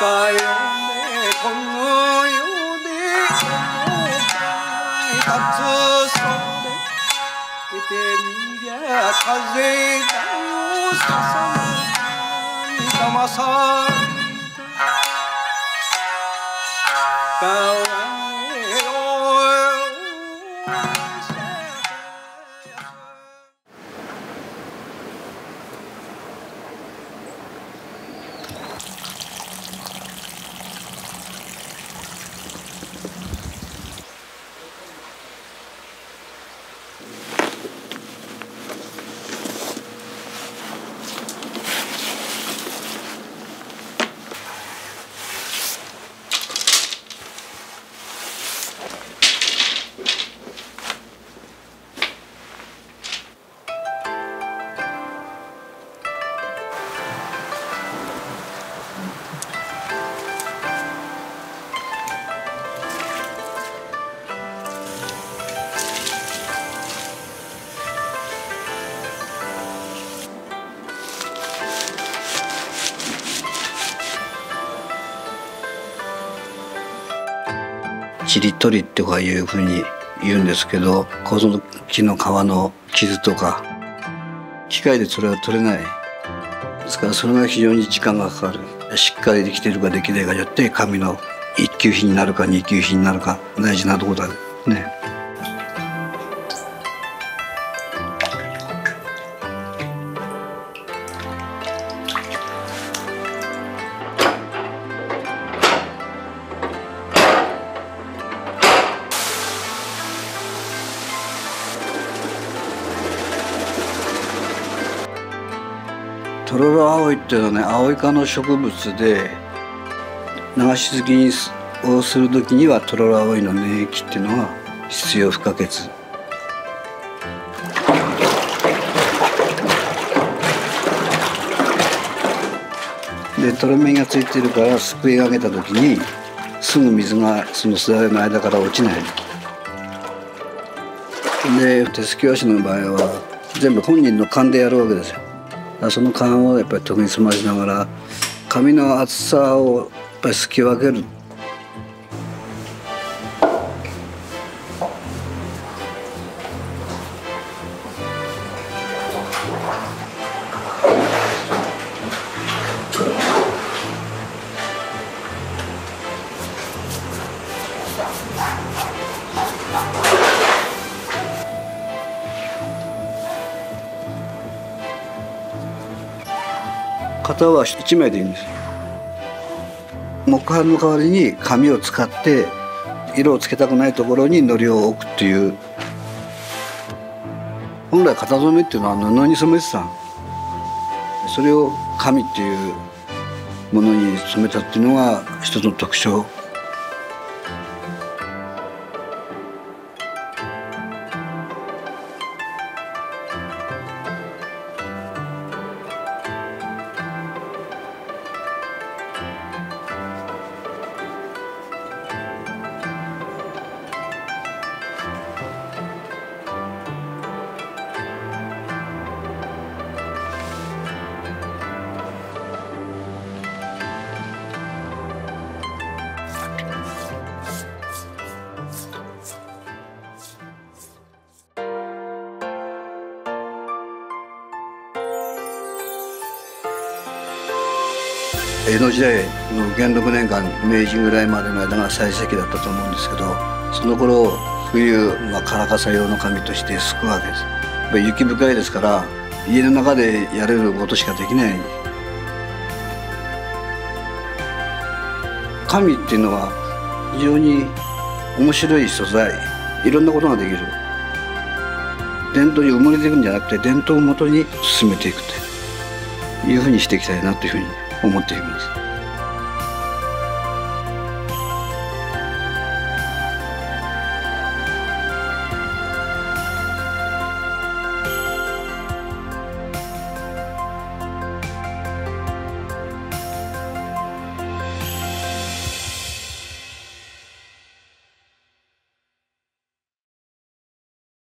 trời để không yếu đi thật sự sống đấy cái tên ghé thật gì đã yếu sống sao mà sao cao ちりとりとかいうふうに言うんですけどこの木の皮の傷とか機械でそれは取れないですからそれが非常に時間がかかるしっかりできてるかできないかによって紙の一級品になるか二級品になるか大事なとこだね。トロロアオイっていうのはねアオイ科の植物で流し継ぎをする時にはトロロアオイの粘液っていうのが必要不可欠。でとろみがついてるからすくい上げた時にすぐ水がそのすだれの間から落ちない。で手すき和紙の場合は全部本人の勘でやるわけですよ。その勘をやっぱり研ぎ澄ましながら紙の厚さをやっぱりすき分ける。型は1枚でいいんです。木版の代わりに紙を使って色をつけたくないところに糊を置くっていう。本来型染めっていうのは布に染めてたそれを紙っていうものに染めたっていうのが一つの特徴。江戸時代の元禄年間明治ぐらいまでの間が最盛期だったと思うんですけどその頃冬、まあ、カラカサ用の紙としてすくわけです。やっぱり雪深いですから家の中でやれることしかできない。紙っていうのは非常に面白い素材。いろんなことができる。伝統に埋もれていくんじゃなくて伝統をもとに進めていくというふうにしていきたいなというふうに思っています。